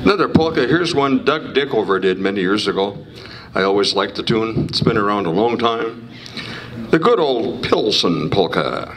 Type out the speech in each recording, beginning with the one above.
Another polka, here's one Doug Dickover did many years ago. I always liked the tune, it's been around a long time. The good old Pilsen polka.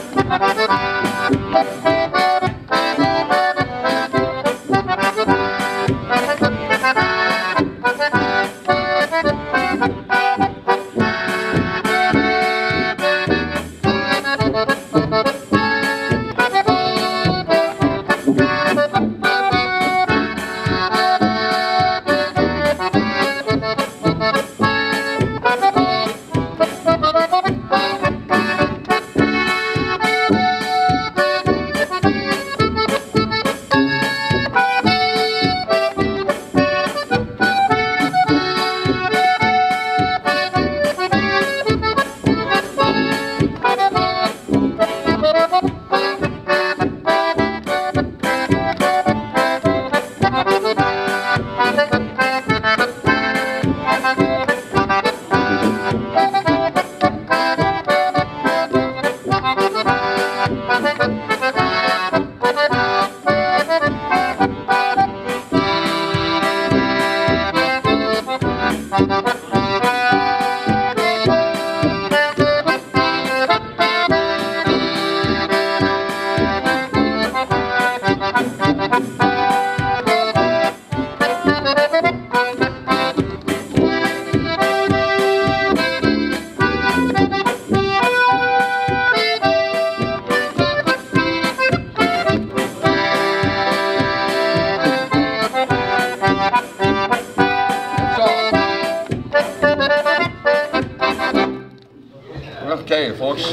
Okay, folks.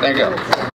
Thank you.